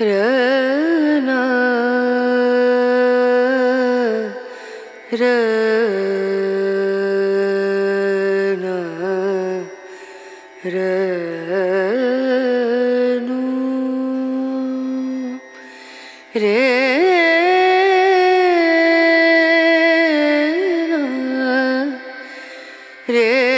रना रना रनु रे रे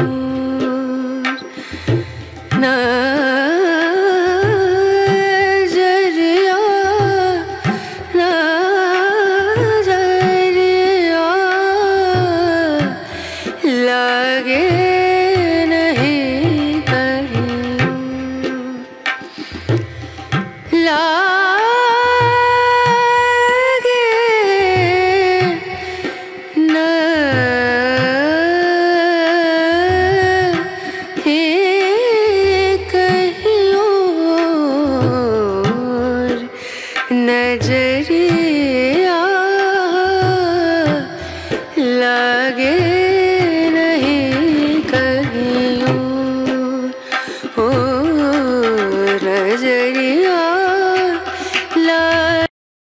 लगे नहीं कहीं लागे नज़रिया लगे हरिया